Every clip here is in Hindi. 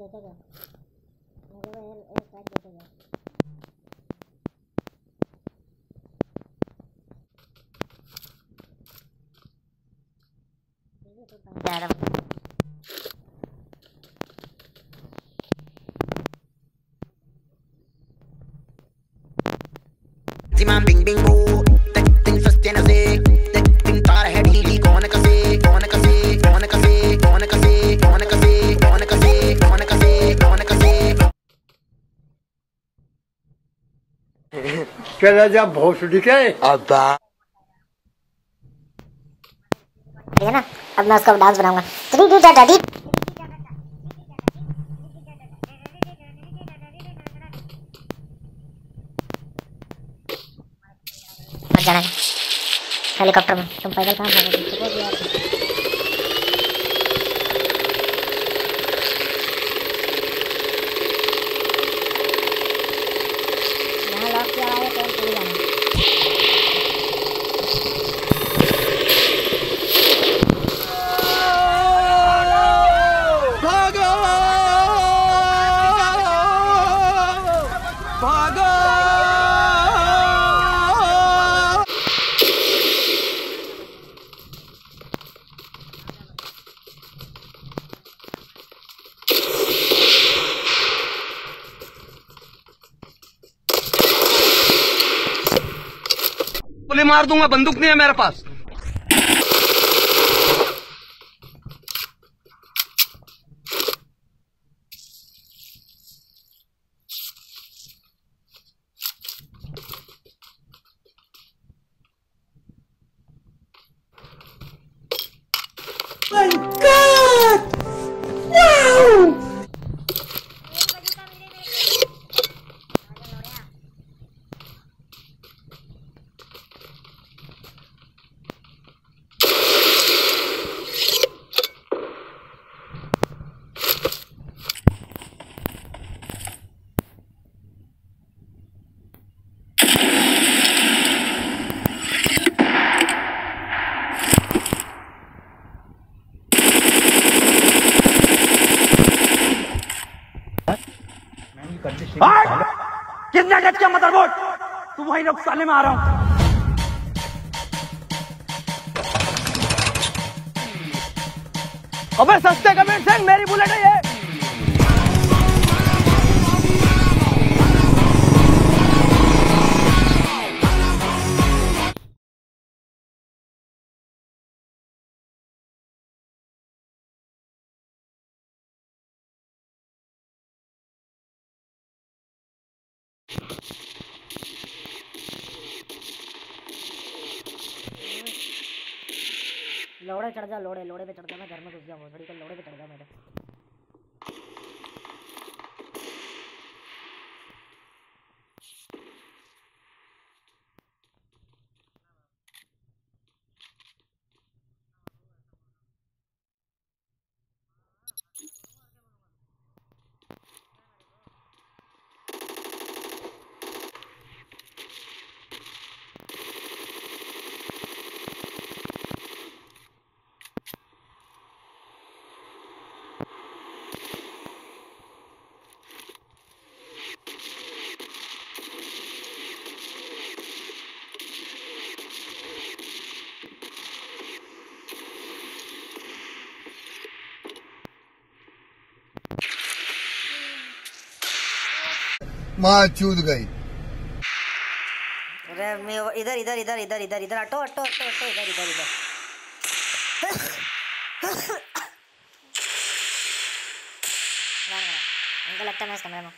ಜೊತೆಗೆ ಮಗುವ ಎರಡು ಕ್ಲಾಸ್ ಜೊತೆಗೆ Zimam bing bing चला जा भोसड़ी के ठीक है ना अब मैं उसका डांस बनाऊँगा थ्री डी डाटा डी जाना हेलीकॉप्टर में तुम पैदल कहाँ भागोगे चुपो भी यार यहाँ लॉक किया हुआ है तो चली जाना गोली मार दूँगा बंदूक नहीं है मेरे पास। कितने गज का मदरबोर्ड तू वही लोग साले में आ रहा हूँ। अबे सस्ते कमेंट से मेरी बुलेट है ये। लोड़े चढ़ जा, लोड़े लोड़े पे चढ़ जा, मैं घर में घुस गया भोसड़ी के लोड़े पे चढ़ जा, मेरे। माँ चूद गई इधर इधर इधर इधर इधर इधर हटो हटो हटो हटो इधर इधर इधर। हमको लगता है मैं हूँ।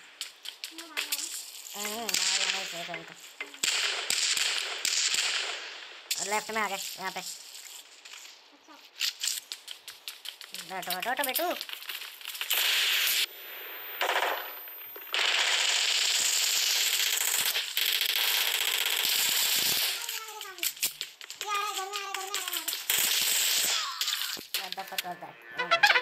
हम्म, लेफ़्ट में आ गए यहाँ पे हटो हटो हटो बेटू 方だった。